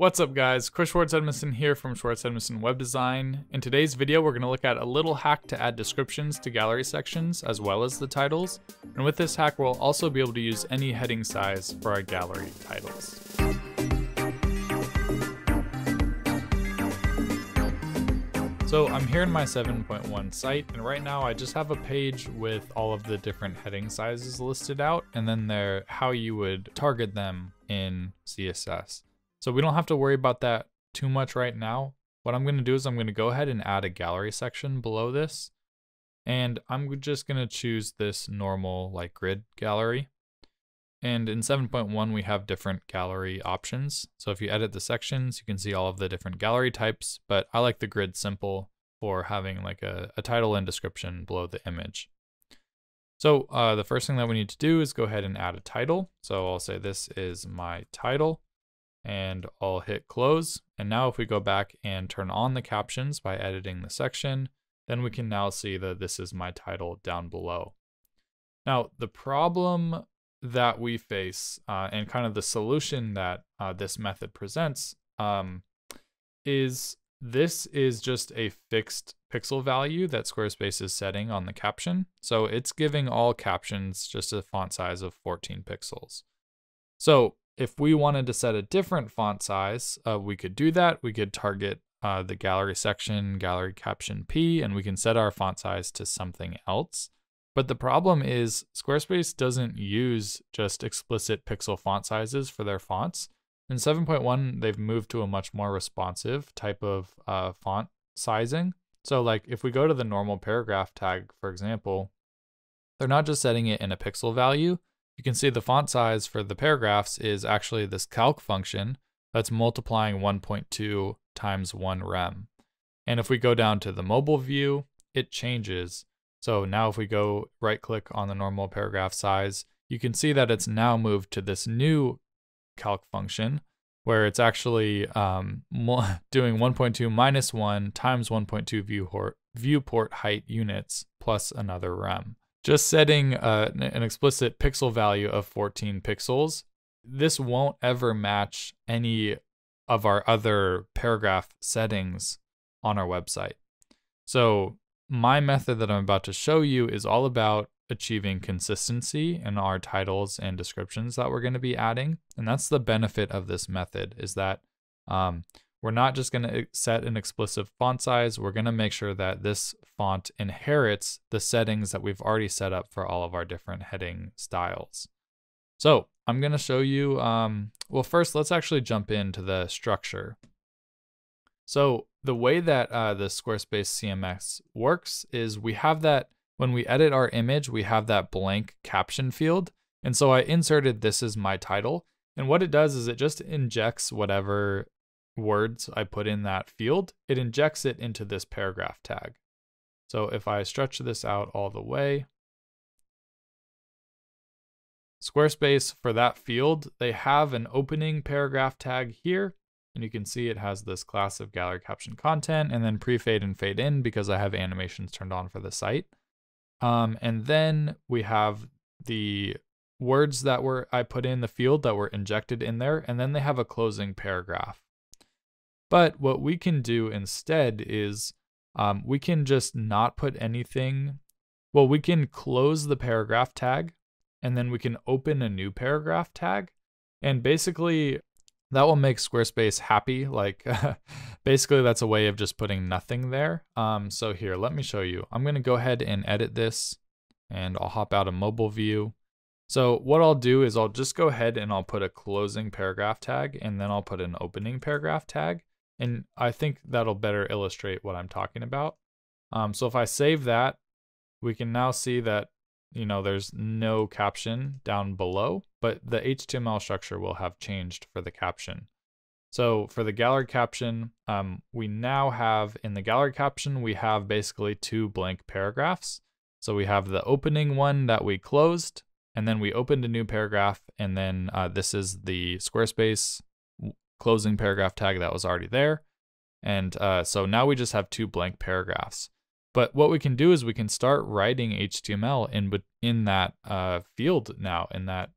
What's up guys, Chris Schwartz Edmisten here from Schwartz Edmisten Web Design. In today's video, we're going to look at a little hack to add descriptions to gallery sections as well as the titles. And with this hack, we'll also be able to use any heading size for our gallery titles. So I'm here in my 7.1 site, and right now I just have a page with all of the different heading sizes listed out, and then there how you would target them in CSS. So we don't have to worry about that too much right now. What I'm going to do is I'm going to go ahead and add a gallery section below this. And I'm just going to choose this normal like grid gallery. And in 7.1, we have different gallery options. So if you edit the sections, you can see all of the different gallery types, but I like the grid simple for having like a, a title and description below the image. So uh, the first thing that we need to do is go ahead and add a title. So I'll say this is my title and I'll hit close. And now if we go back and turn on the captions by editing the section, then we can now see that this is my title down below. Now, the problem that we face uh, and kind of the solution that uh, this method presents um, is this is just a fixed pixel value that Squarespace is setting on the caption. So it's giving all captions just a font size of 14 pixels. So if we wanted to set a different font size, uh, we could do that. We could target uh, the gallery section, gallery caption P, and we can set our font size to something else. But the problem is Squarespace doesn't use just explicit pixel font sizes for their fonts. In 7.1, they've moved to a much more responsive type of uh, font sizing. So like if we go to the normal paragraph tag, for example, they're not just setting it in a pixel value, you can see the font size for the paragraphs is actually this calc function that's multiplying 1.2 times 1 rem. And if we go down to the mobile view, it changes. So now if we go right click on the normal paragraph size, you can see that it's now moved to this new calc function where it's actually um, doing 1.2 minus 1 times 1.2 viewport, viewport height units plus another rem just setting uh, an explicit pixel value of 14 pixels, this won't ever match any of our other paragraph settings on our website. So my method that I'm about to show you is all about achieving consistency in our titles and descriptions that we're going to be adding. And that's the benefit of this method is that um, we're not just going to set an explicit font size. We're going to make sure that this font inherits the settings that we've already set up for all of our different heading styles. So I'm going to show you, um, well, first let's actually jump into the structure. So the way that uh, the Squarespace CMS works is we have that, when we edit our image, we have that blank caption field. And so I inserted this as my title. And what it does is it just injects whatever words I put in that field, it injects it into this paragraph tag. So if I stretch this out all the way, Squarespace for that field, they have an opening paragraph tag here. And you can see it has this class of gallery caption content and then pre-fade and fade in because I have animations turned on for the site. Um, and then we have the words that were I put in the field that were injected in there, and then they have a closing paragraph. But what we can do instead is um, we can just not put anything. Well, we can close the paragraph tag and then we can open a new paragraph tag. And basically, that will make Squarespace happy. Like, basically, that's a way of just putting nothing there. Um, so here, let me show you. I'm going to go ahead and edit this and I'll hop out of mobile view. So what I'll do is I'll just go ahead and I'll put a closing paragraph tag and then I'll put an opening paragraph tag. And I think that'll better illustrate what I'm talking about. Um, so if I save that, we can now see that, you know, there's no caption down below, but the HTML structure will have changed for the caption. So for the gallery caption, um, we now have in the gallery caption, we have basically two blank paragraphs. So we have the opening one that we closed, and then we opened a new paragraph, and then uh, this is the Squarespace closing paragraph tag that was already there. And uh, so now we just have two blank paragraphs. But what we can do is we can start writing HTML in in that uh, field now, in that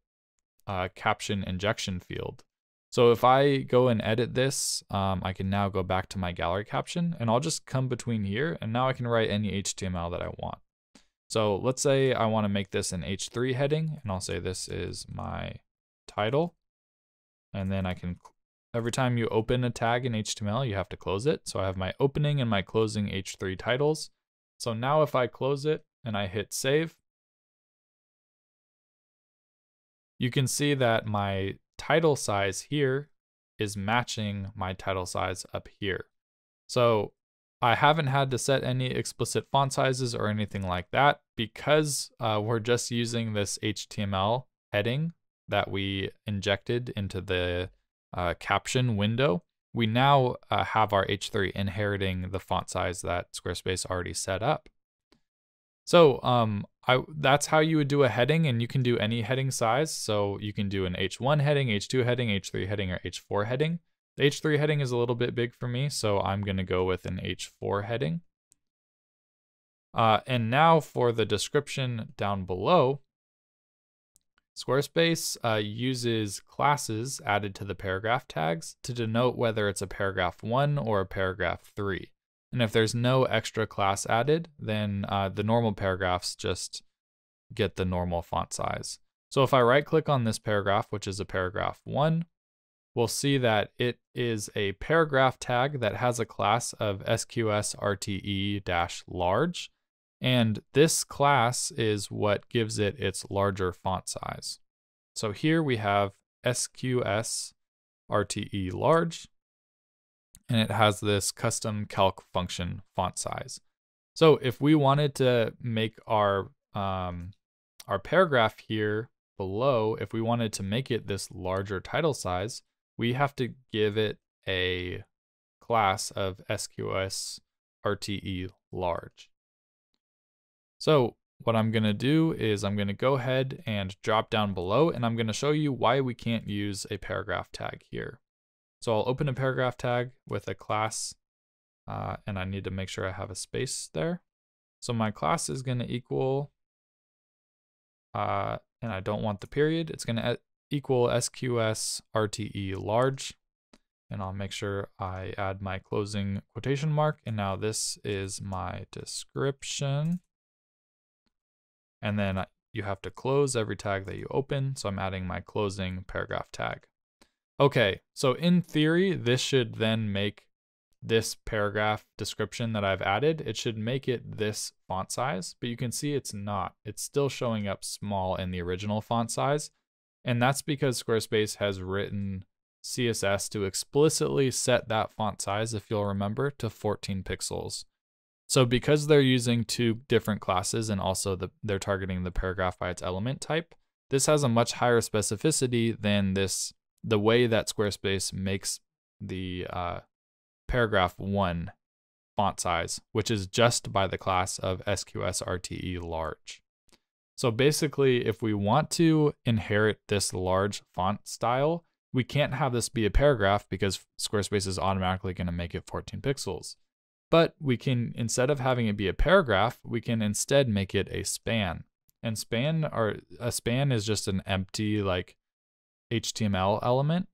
uh, caption injection field. So if I go and edit this, um, I can now go back to my gallery caption and I'll just come between here and now I can write any HTML that I want. So let's say I want to make this an H3 heading and I'll say this is my title. And then I can, every time you open a tag in HTML, you have to close it. So I have my opening and my closing H3 titles. So now if I close it and I hit save, you can see that my title size here is matching my title size up here. So I haven't had to set any explicit font sizes or anything like that because uh, we're just using this HTML heading that we injected into the uh, caption window. We now uh, have our H3 inheriting the font size that Squarespace already set up. So um, I, that's how you would do a heading and you can do any heading size. So you can do an H1 heading, H2 heading, H3 heading, or H4 heading. The H3 heading is a little bit big for me, so I'm gonna go with an H4 heading. Uh, and now for the description down below, Squarespace uh, uses classes added to the paragraph tags to denote whether it's a paragraph 1 or a paragraph 3. And if there's no extra class added, then uh, the normal paragraphs just get the normal font size. So if I right click on this paragraph, which is a paragraph one, we'll see that it is a paragraph tag that has a class of SQS RTE-large. And this class is what gives it its larger font size. So here we have SQS RTE large, and it has this custom calc function font size. So if we wanted to make our um, our paragraph here below, if we wanted to make it this larger title size, we have to give it a class of SQS RTE large. So what I'm going to do is I'm going to go ahead and drop down below and I'm going to show you why we can't use a paragraph tag here. So I'll open a paragraph tag with a class, uh, and I need to make sure I have a space there. So my class is going to equal, uh, and I don't want the period, it's going to equal SQS RTE large. And I'll make sure I add my closing quotation mark. And now this is my description. And then you have to close every tag that you open. So I'm adding my closing paragraph tag. Okay, so in theory, this should then make this paragraph description that I've added, it should make it this font size, but you can see it's not. It's still showing up small in the original font size. And that's because Squarespace has written CSS to explicitly set that font size, if you'll remember, to 14 pixels. So because they're using two different classes and also the, they're targeting the paragraph by its element type, this has a much higher specificity than this the way that Squarespace makes the uh, paragraph one font size, which is just by the class of SQS RTE large. So basically, if we want to inherit this large font style, we can't have this be a paragraph because Squarespace is automatically going to make it 14 pixels. But we can, instead of having it be a paragraph, we can instead make it a span. And span or a span is just an empty like HTML element.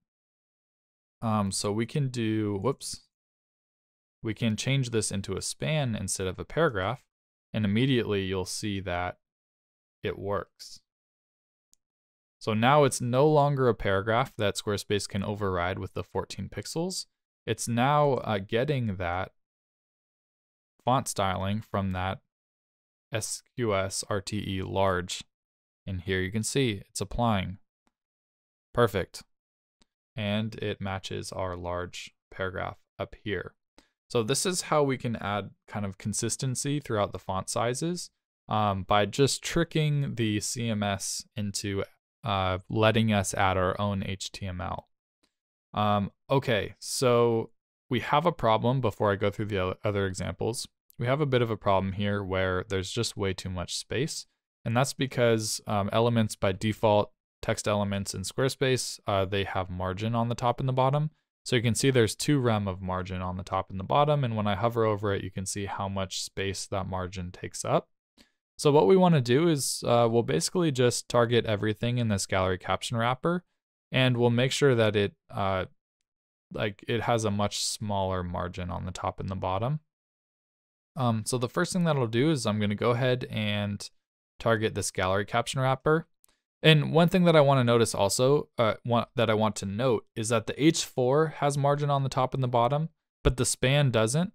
Um, so we can do, whoops, we can change this into a span instead of a paragraph, and immediately you'll see that it works. So now it's no longer a paragraph that Squarespace can override with the 14 pixels. It's now uh, getting that font styling from that SQS RTE large. And here you can see it's applying. Perfect. And it matches our large paragraph up here. So this is how we can add kind of consistency throughout the font sizes um, by just tricking the CMS into uh, letting us add our own HTML. Um, okay, so we have a problem before I go through the other examples. We have a bit of a problem here where there's just way too much space. And that's because um, elements by default text elements in Squarespace, uh, they have margin on the top and the bottom. So you can see there's two rem of margin on the top and the bottom. And when I hover over it, you can see how much space that margin takes up. So what we want to do is uh, we'll basically just target everything in this gallery caption wrapper and we'll make sure that it uh, like it has a much smaller margin on the top and the bottom. Um, so the first thing that I'll do is I'm going to go ahead and target this gallery caption wrapper. And one thing that I want to notice also, uh, that I want to note is that the H4 has margin on the top and the bottom, but the span doesn't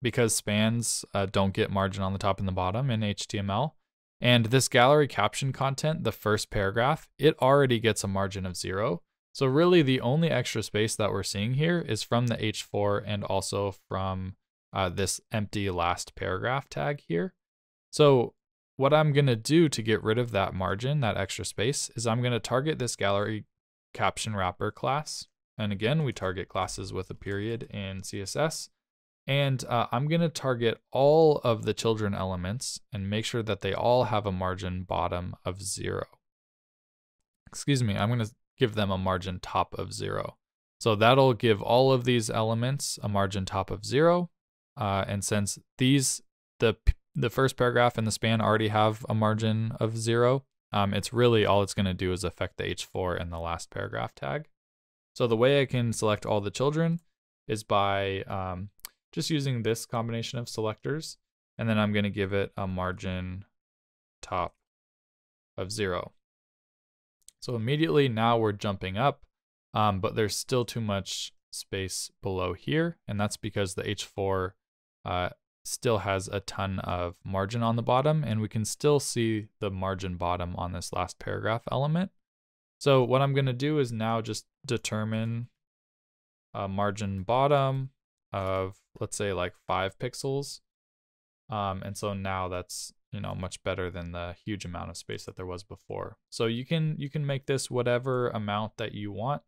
because spans uh, don't get margin on the top and the bottom in HTML. And this gallery caption content, the first paragraph, it already gets a margin of zero. So really the only extra space that we're seeing here is from the H4 and also from uh, this empty last paragraph tag here. So what I'm going to do to get rid of that margin, that extra space, is I'm going to target this gallery caption wrapper class. And again, we target classes with a period in CSS. And uh, I'm going to target all of the children elements and make sure that they all have a margin bottom of zero. Excuse me, I'm going to give them a margin top of zero. So that'll give all of these elements a margin top of zero. Uh, and since these, the, the first paragraph and the span already have a margin of zero, um, it's really all it's going to do is affect the H4 and the last paragraph tag. So the way I can select all the children is by um, just using this combination of selectors. And then I'm going to give it a margin top of zero. So immediately now we're jumping up, um, but there's still too much space below here. And that's because the H4 uh, still has a ton of margin on the bottom and we can still see the margin bottom on this last paragraph element. So what I'm going to do is now just determine a margin bottom of let's say like five pixels. Um, and so now that's you know much better than the huge amount of space that there was before. So you can you can make this whatever amount that you want.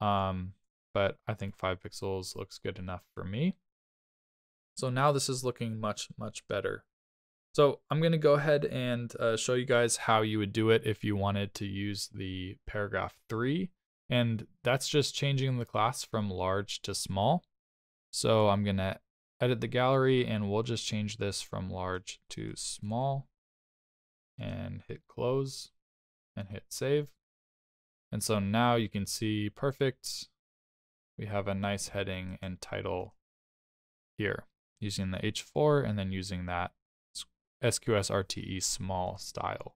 Um, but I think five pixels looks good enough for me. So now this is looking much, much better. So I'm going to go ahead and uh, show you guys how you would do it if you wanted to use the paragraph 3. And that's just changing the class from large to small. So I'm going to edit the gallery and we'll just change this from large to small and hit close and hit save. And so now you can see perfect. We have a nice heading and title here using the H4 and then using that SQS RTE small style.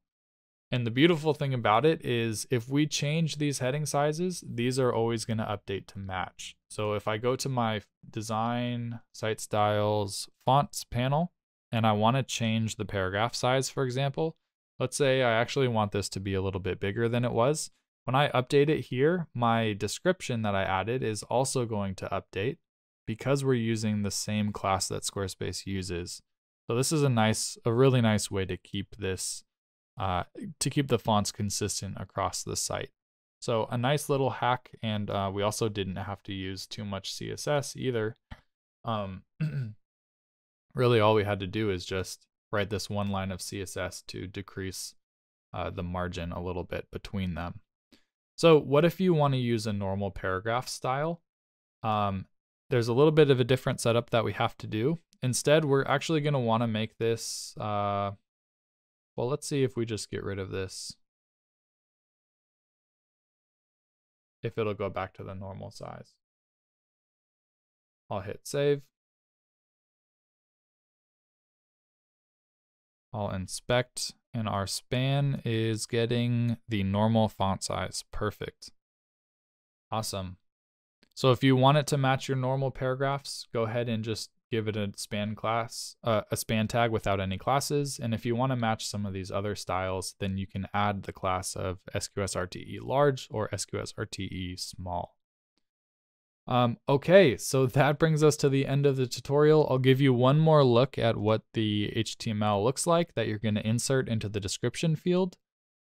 And the beautiful thing about it is if we change these heading sizes, these are always going to update to match. So if I go to my design, site styles, fonts panel, and I want to change the paragraph size, for example, let's say I actually want this to be a little bit bigger than it was. When I update it here, my description that I added is also going to update because we're using the same class that Squarespace uses. So this is a nice, a really nice way to keep this uh, to keep the fonts consistent across the site. So a nice little hack, and uh, we also didn't have to use too much CSS either. Um, really, all we had to do is just write this one line of CSS to decrease uh, the margin a little bit between them. So what if you want to use a normal paragraph style? Um, there's a little bit of a different setup that we have to do. Instead, we're actually going to want to make this uh, well, let's see if we just get rid of this. If it'll go back to the normal size. I'll hit save. I'll inspect and our span is getting the normal font size. Perfect. Awesome. So if you want it to match your normal paragraphs, go ahead and just give it a span class, uh, a span tag without any classes. And if you want to match some of these other styles, then you can add the class of SQSRTE large or SQSRTE small. Um, okay, so that brings us to the end of the tutorial. I'll give you one more look at what the HTML looks like that you're going to insert into the description field.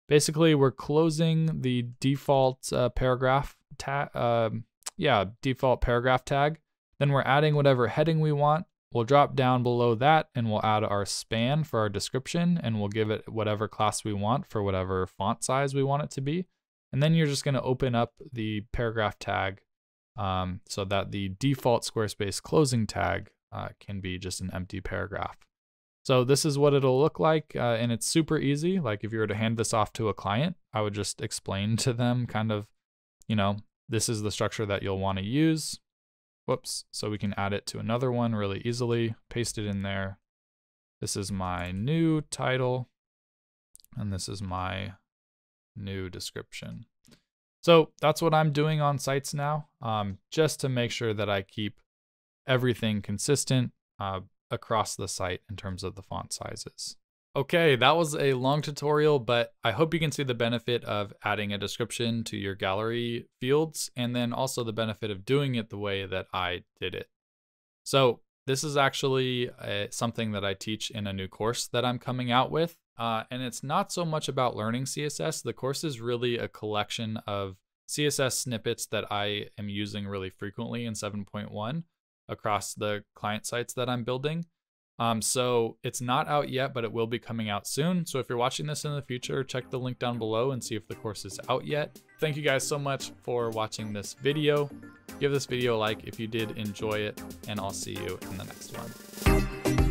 Basically, we're closing the default uh, paragraph tag, uh, yeah, default paragraph tag then we're adding whatever heading we want. We'll drop down below that and we'll add our span for our description and we'll give it whatever class we want for whatever font size we want it to be. And then you're just going to open up the paragraph tag um, so that the default Squarespace closing tag uh, can be just an empty paragraph. So this is what it'll look like, uh, and it's super easy. Like if you were to hand this off to a client, I would just explain to them kind of you know, this is the structure that you'll want to use. Whoops. So we can add it to another one really easily, paste it in there. This is my new title, and this is my new description. So that's what I'm doing on sites now, um, just to make sure that I keep everything consistent uh, across the site in terms of the font sizes. Okay, that was a long tutorial, but I hope you can see the benefit of adding a description to your gallery fields and then also the benefit of doing it the way that I did it. So this is actually a, uh, something that I teach in a new course that I'm coming out with. Uh, and it's not so much about learning CSS. The course is really a collection of CSS snippets that I am using really frequently in 7.1 across the client sites that I'm building. Um, so it's not out yet, but it will be coming out soon. So if you're watching this in the future, check the link down below and see if the course is out yet. Thank you guys so much for watching this video. Give this video a like if you did enjoy it, and I'll see you in the next one.